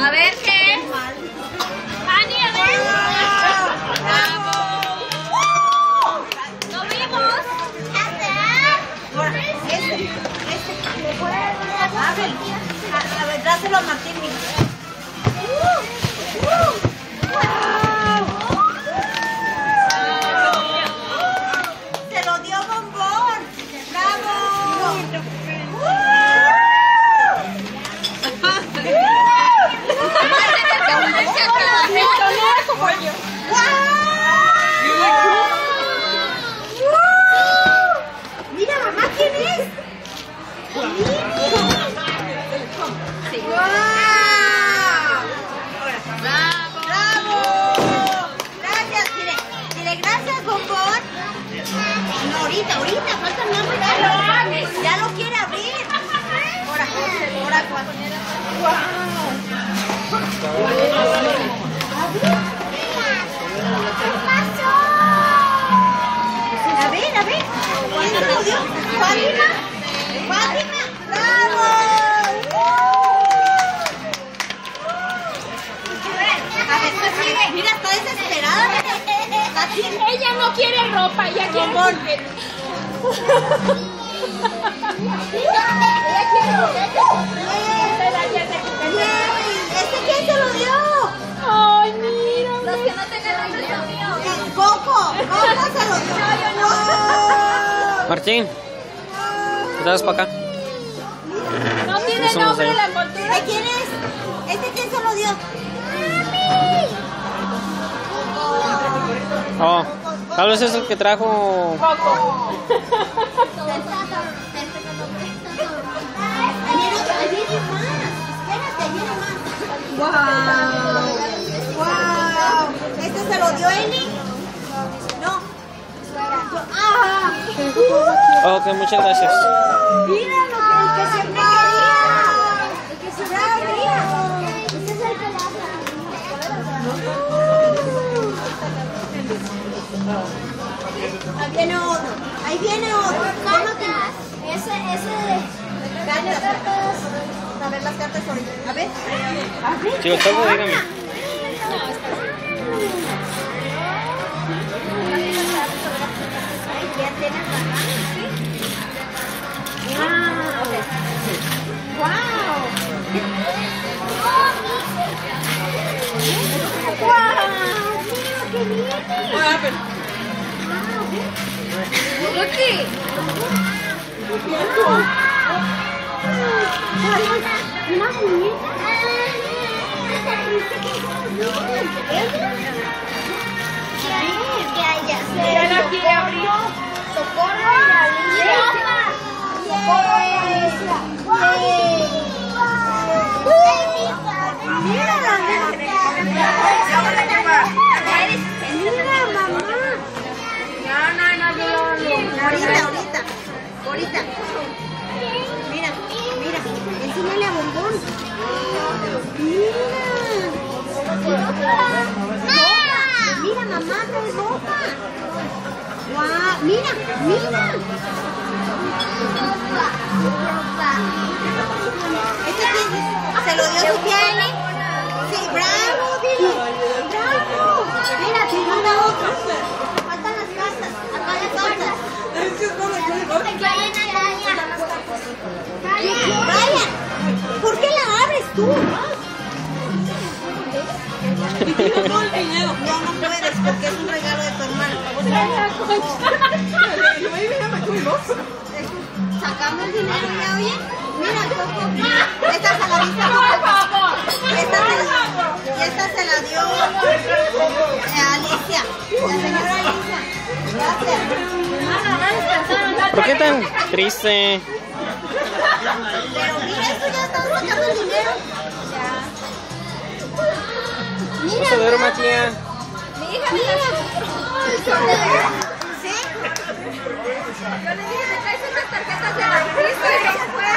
A ver qué. Ani, a ver. ¡Lo vimos! Este, este. Ábrelo. A, a ver, dáselo ahorita, ahorita, falta regalo. Ya lo quiere abrir. Ahora, ahora, cuatro. A ¿Este quién se lo dio? Ay, mira. Los que no tengan nombre son míos. Coco, Coco se lo dio. Martín, ¿te das para acá? No tiene no nombre sé. la envoltura. ¿De quién es? ¿Este quién se lo dio? Oh, tal vez es el que trajo. Coco. ¡Wow! ¡Wow! ¿Este se lo dio Eli? No. ¡Ah! Oh, ok, muchas gracias. ¡Mira lo que, el que siempre quería! El que siempre quería. Este es el que Ahí viene otro. Ahí viene otro. Ese, ese. Cartas. A ver las cartas ahorita. A ver. A ver. Si lo toco, dígame. Ya la quiere abrir. Socorro y Alicia. Socorro y Alicia. Ahorita. Mira, mira. Enséñale a bombón. Mira. Mira, mamá, trae ropa. Guau, mira, mira. ¿Este quién es? ¿Se lo dio su tía la abres tú? No, no puedes porque es un regalo de tu hermano. Sacamos el dinero ya, oye. Mira, Coco. Esta se la diste a Coco. Esta se la, y esta se la dio Alicia. La señora Alicia. Gracias. ¿Por qué tan triste? Mira, no se duerma, tía. Mira, mira. ¿Sí? Yo le dije, me traes unas tarjetas de la y